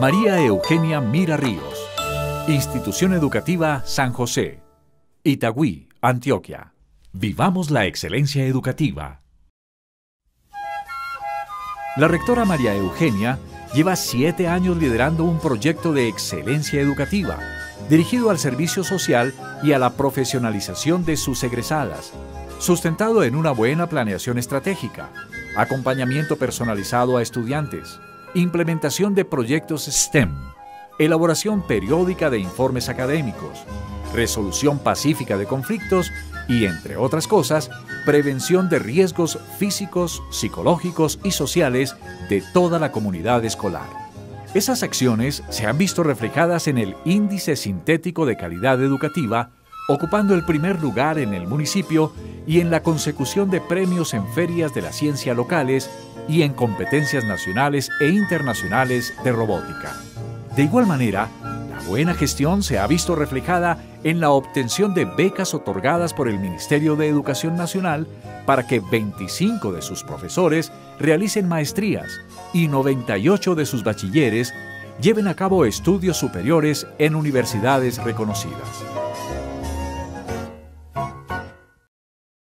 María Eugenia Mira Ríos. Institución Educativa San José. Itagüí, Antioquia. Vivamos la excelencia educativa. La rectora María Eugenia lleva siete años liderando un proyecto de excelencia educativa dirigido al servicio social y a la profesionalización de sus egresadas, sustentado en una buena planeación estratégica, acompañamiento personalizado a estudiantes, implementación de proyectos STEM, elaboración periódica de informes académicos, resolución pacífica de conflictos y, entre otras cosas, prevención de riesgos físicos, psicológicos y sociales de toda la comunidad escolar. Esas acciones se han visto reflejadas en el Índice Sintético de Calidad Educativa, ocupando el primer lugar en el municipio y en la consecución de premios en ferias de la ciencia locales y en competencias nacionales e internacionales de robótica. De igual manera, la buena gestión se ha visto reflejada en la obtención de becas otorgadas por el Ministerio de Educación Nacional para que 25 de sus profesores realicen maestrías y 98 de sus bachilleres lleven a cabo estudios superiores en universidades reconocidas.